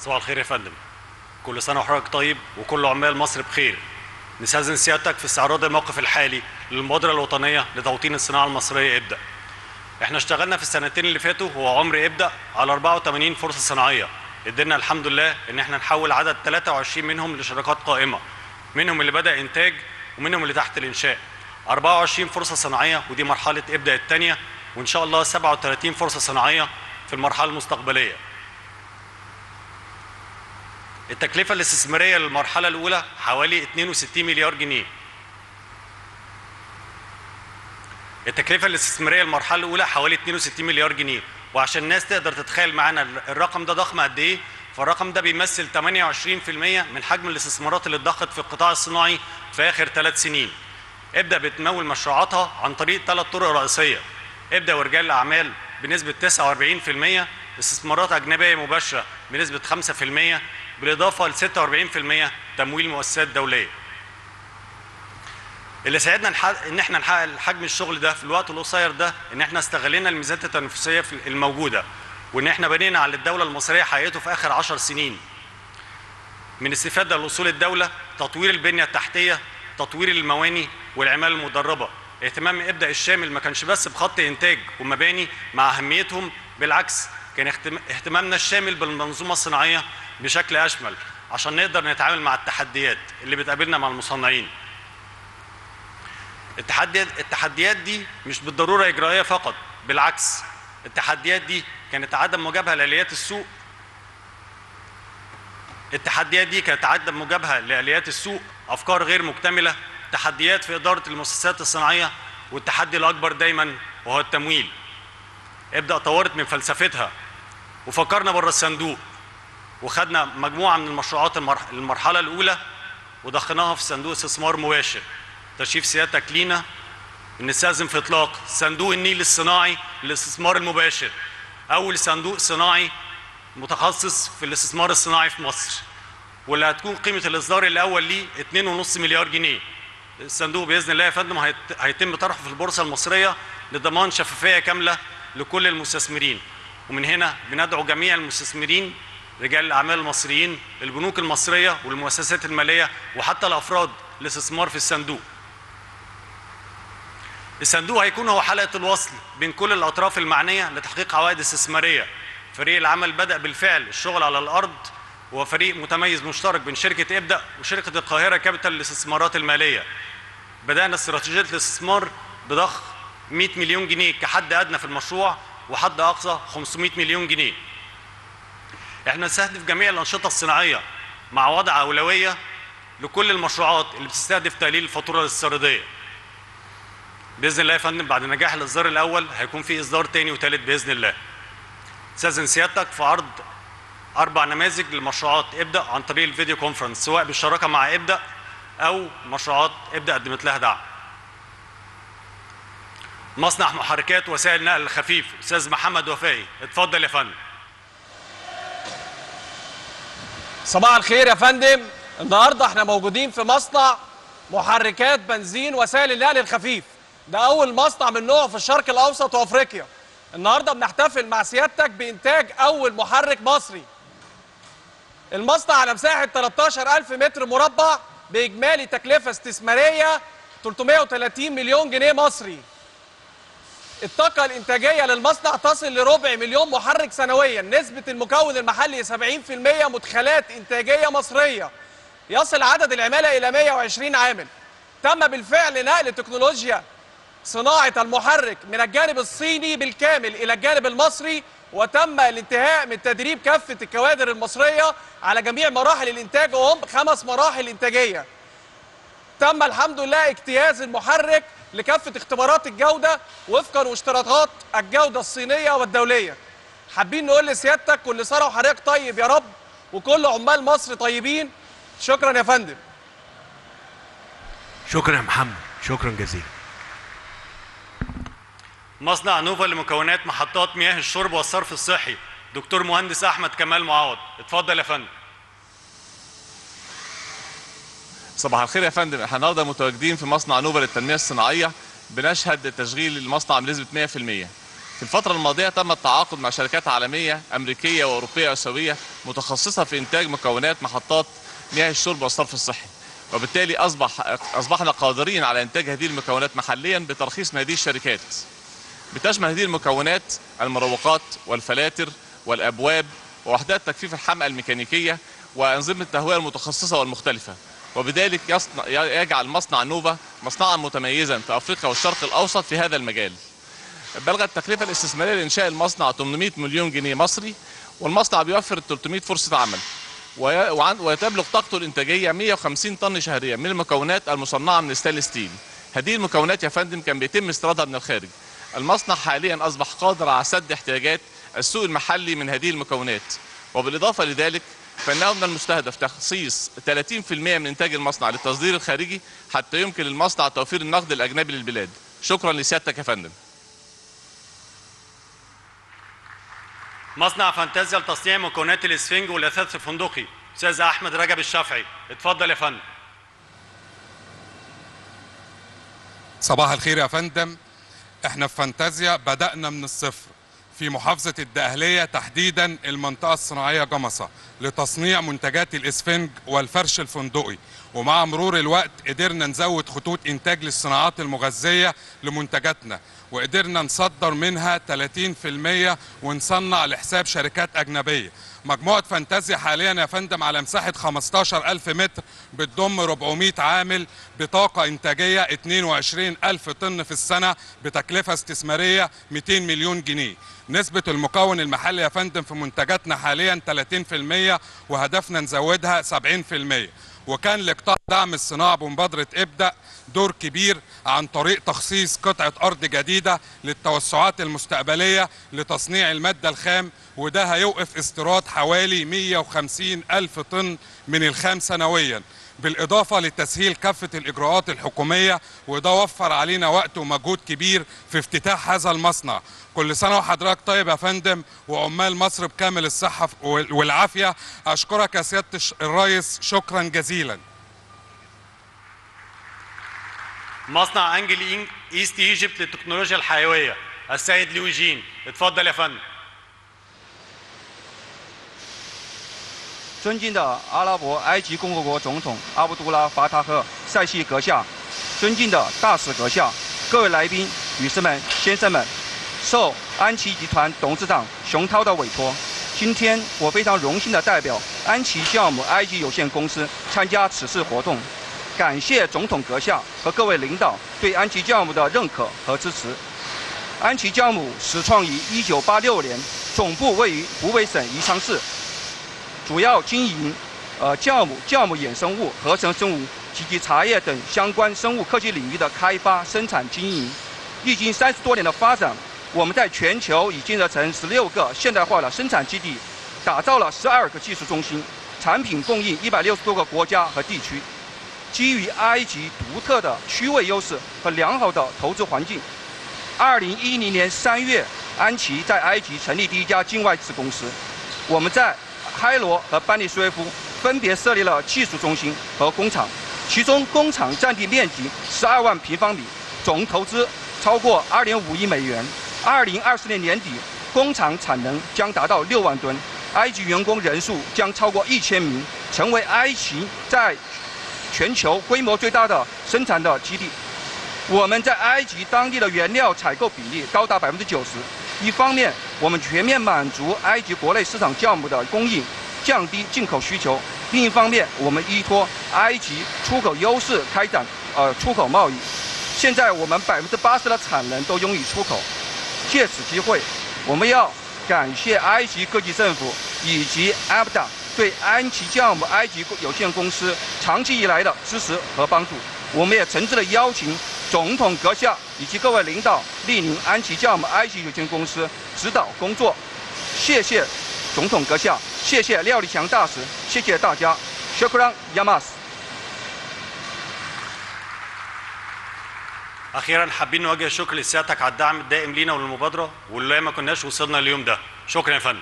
صباح الخير يا فندم. كل سنة وحضرتك طيب وكل عمال مصر بخير. نستأذن سيادتك في استعراض الموقف الحالي للمبادرة الوطنية لتوطين الصناعة المصرية ابدأ إحنا اشتغلنا في السنتين اللي فاتوا هو عمر ابدأ على 84 فرصة صناعية. قدرنا الحمد لله إن إحنا نحول عدد 23 منهم لشركات قائمة. منهم اللي بدأ إنتاج ومنهم اللي تحت الإنشاء. 24 فرصة صناعية ودي مرحلة ابدأ الثانية وإن شاء الله 37 فرصة صناعية في المرحلة المستقبلية. التكلفة الاستثمارية للمرحلة الأولى حوالي 62 مليار جنيه. التكلفة الاستثمارية للمرحلة الأولى حوالي 62 مليار جنيه. وعشان الناس تقدر تتخيل معانا الرقم ده ضخم قد إيه فالرقم ده بيمثل 28% من حجم الاستثمارات اللي اتضخت في القطاع الصناعي في آخر ثلاث سنين. ابدأ بتمول مشروعاتها عن طريق ثلاث طرق رئيسية. ابدأ ورجال الأعمال بنسبة 49% استثمارات أجنبية مباشرة بنسبة 5% بالإضافة ل 46% تمويل مؤسسات دولية. اللي ساعدنا إن إحنا نحقق حجم الشغل ده في الوقت القصير ده إن إحنا استغلينا الميزات التنافسية الموجودة وإن إحنا بنينا على الدولة المصرية حققته في آخر 10 سنين. من استفادة لأصول الدولة تطوير البنية التحتية، تطوير المواني والعمالة المدربة. اهتمام ابدأ الشامل ما كانش بس بخط إنتاج ومباني مع أهميتهم بالعكس كان اهتمامنا الشامل بالمنظومة الصناعية بشكل أشمل عشان نقدر نتعامل مع التحديات اللي بتقابلنا مع المصنعين. التحديات التحديات دي مش بالضرورة إجرائية فقط بالعكس التحديات دي كانت عدم مجابهة لآليات السوق. التحديات دي كانت عدم مجابهة لآليات السوق أفكار غير مكتملة تحديات في إدارة المؤسسات الصناعية والتحدي الأكبر دايما وهو التمويل. ابدأ طورت من فلسفتها وفكرنا بره الصندوق وخدنا مجموعة من المشروعات المرحلة الأولى وضخناها في صندوق استثمار مباشر. تشريف سيادتك لينا نستأذن في إطلاق صندوق النيل الصناعي للاستثمار المباشر. أول صندوق صناعي متخصص في الاستثمار الصناعي في مصر واللي هتكون قيمة الإصدار الأول ليه 2.5 مليار جنيه. الصندوق بإذن الله يا فندم هيتم طرحه في البورصة المصرية لضمان شفافية كاملة لكل المستثمرين. ومن هنا بندعو جميع المستثمرين رجال الأعمال المصريين البنوك المصرية والمؤسسات المالية وحتى الأفراد الاستثمار في الصندوق. الصندوق هيكون هو حلقة الوصل بين كل الأطراف المعنية لتحقيق عوائد استثمارية. فريق العمل بدأ بالفعل الشغل على الأرض وهو فريق متميز مشترك بين شركة إبدأ وشركة القاهرة كابيتال للاستثمارات المالية. بدأنا استراتيجية الاستثمار بضخ 100 مليون جنيه كحد أدنى في المشروع وحد أقصى 500 مليون جنيه. إحنا نستهدف جميع الأنشطة الصناعية مع وضع أولوية لكل المشروعات اللي بتستهدف تقليل الفاتورة الاستيرادية. بإذن الله يا فندم بعد نجاح الإصدار الأول هيكون في إصدار تاني وتالت بإذن الله. استاذن سيادتك في عرض أربع نماذج للمشروعات ابدا عن طريق الفيديو كونفرنس سواء بالشراكة مع ابدا أو مشروعات ابدا قدمت لها دعم. مصنع محركات وسائل نقل الخفيف أستاذ محمد وفائي اتفضل يا فندم. صباح الخير يا فندم. النهارده إحنا موجودين في مصنع محركات بنزين وسائل النقل الخفيف. ده أول مصنع من نوعه في الشرق الأوسط وأفريقيا. النهارده بنحتفل مع سيادتك بإنتاج أول محرك مصري. المصنع على مساحة 13000 متر مربع بإجمالي تكلفة استثمارية 330 مليون جنيه مصري. الطاقة الإنتاجية للمصنع تصل لربع مليون محرك سنويا. نسبة المكون المحلي 70% مدخلات إنتاجية مصرية. يصل عدد العمالة إلى 120 عامل. تم بالفعل نقل تكنولوجيا صناعة المحرك من الجانب الصيني بالكامل إلى الجانب المصري وتم الانتهاء من تدريب كافة الكوادر المصرية على جميع مراحل الإنتاج. وهم خمس مراحل إنتاجية. تم الحمد لله اجتياز المحرك لكافة اختبارات الجودة وفقا واشتراطات الجودة الصينية والدولية. حابين نقول لسيادتك كل سنة وحضرتك طيب يا رب وكل عمال مصر طيبين. شكرا يا فندم. شكرا يا محمد. شكرا جزيلا. مصنع نوفا لمكونات محطات مياه الشرب والصرف الصحي دكتور مهندس أحمد كمال معوض اتفضل يا فندم. صباح الخير يا فندم. إحنا النهارده متواجدين في مصنع نوفا للتنميه الصناعية بنشهد تشغيل المصنع بنسبة 100% في الفترة الماضية تم التعاقد مع شركات عالمية أمريكية وأوروبية وآسيوية متخصصة في إنتاج مكونات محطات مياه الشرب والصرف الصحي. وبالتالي أصبح أصبحنا قادرين على إنتاج هذه المكونات محليا بترخيص من هذه الشركات. بتشمل هذه المكونات المروقات والفلاتر والأبواب ووحدات تجفيف الحمأة الميكانيكية وأنظمة التهوية المتخصصة والمختلفة. وبذلك يصنع يجعل مصنع نوفا مصنعا متميزا في أفريقيا والشرق الأوسط في هذا المجال. بلغت التكلفة الاستثمارية لإنشاء المصنع 800 مليون جنيه مصري والمصنع بيوفر 300 فرصة عمل وتبلغ طاقته الإنتاجية 150 طن شهريا من المكونات المصنعة من stainless steel. هذه المكونات يا فندم كان بيتم استيرادها من الخارج. المصنع حاليا أصبح قادر على سد احتياجات السوق المحلي من هذه المكونات. وبالإضافة لذلك فإنه من المستهدف تخصيص 30% من إنتاج المصنع للتصدير الخارجي حتى يمكن للمصنع توفير النقد الأجنبي للبلاد. شكرا لسيادتك يا فندم. مصنع فانتازيا لتصنيع مكونات الإسفنج والإثاث الفندقي. أستاذ أحمد رجب الشافعي اتفضل يا فندم. صباح الخير يا فندم. إحنا في فانتازيا بدأنا من الصفر. في محافظة الدقهلية تحديدا المنطقة الصناعية جمصة لتصنيع منتجات الإسفنج والفرش الفندقي. ومع مرور الوقت قدرنا نزود خطوط إنتاج للصناعات المغذية لمنتجاتنا. وقدرنا نصدر منها 30% ونصنع لحساب شركات أجنبية. مجموعة فانتازيا حاليا يا فندم على مساحة 15 ألف متر بتضم 400 عامل بطاقة إنتاجية 22 ألف طن في السنة بتكلفة استثمارية 200 مليون جنيه. نسبة المكون المحلي يا فندم في منتجاتنا حاليا 30% وهدفنا نزودها 70% وكان لقطاع دعم الصناعة بمبادرة ابدأ دور كبير عن طريق تخصيص قطعة أرض جديدة للتوسعات المستقبلية لتصنيع المادة الخام وده هيوقف استيراد حوالي 150 ألف طن من الخام سنويا. بالإضافة لتسهيل كافة الإجراءات الحكومية وده وفر علينا وقت ومجهود كبير في افتتاح هذا المصنع. كل سنة وحضرتك طيب يا فندم وعمال مصر بكامل الصحة والعافية. أشكرك يا سيادة الرئيس شكرا جزيلا. مصنع Angel إين- Yeast Egypt للتكنولوجيا الحيوية. السيد لويجين اتفضل يا فندم. 尊敬的阿拉伯埃及共和国总统阿卜杜拉·法塔赫·塞西阁下，尊敬的大使阁下，各位来宾、女士们、先生们，受安琪集团董事长熊涛的委托，今天我非常荣幸的代表安琪酵母埃及有限公司参加此次活动，感谢总统阁下和各位领导对安琪酵母的认可和支持。安琪酵母始创于1986年，总部位于湖北省宜昌市。主要经营呃酵母、酵母衍生物、合成生物及其茶叶等相关生物科技领域的开发、生产、经营。历经三十多年的发展，我们在全球已建设成十六个现代化的生产基地，打造了十二个技术中心，产品供应一百六十多个国家和地区。基于埃及独特的区位优势和良好的投资环境，二零一零年三月，安琪在埃及成立第一家境外子公司。我们在开罗和班尼苏耶夫分别设立了技术中心和工厂，其中工厂占地面积十二万平方米，总投资超过二点五亿美元。二零二四年年底，工厂产能将达到六万吨，埃及员工人数将超过一千名，成为埃及在全球规模最大的生产的基地。我们在埃及当地的原料采购比例高达百分之九十。一方面，我们全面满足埃及国内市场酵母的供应，降低进口需求；另一方面，我们依托埃及出口优势开展呃出口贸易。现在我们百分之八十的产能都用于出口。借此机会，我们要感谢埃及各级政府以及 ABDA 对安琪酵母埃及有限公司长期以来的支持和帮助。我们也诚挚的邀请总统阁下以及各位领导莅临安琪酵母埃及有限公司指导工作。谢谢总统阁下，谢谢廖立强大使，谢谢大家。شكرا ياماس اخيرا حابين نوجه الشكر لسيادتك على الدعم الدائم لينا وللمبادره واللي ما كناش وصلنا اليوم ده شكرا يا فندم